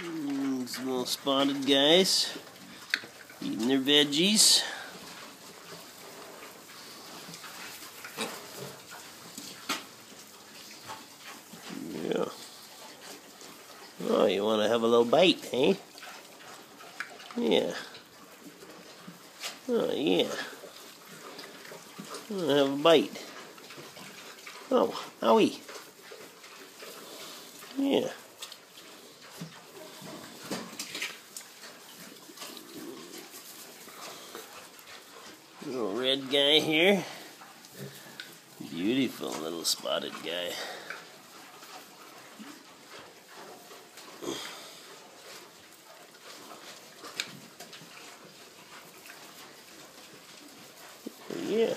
Mm, Some little spotted guys eating their veggies. Yeah. Oh, you want to have a little bite, eh? Yeah. Oh, yeah. Want to have a bite. Oh, owie. Yeah. Little red guy here. Beautiful little spotted guy. Yeah.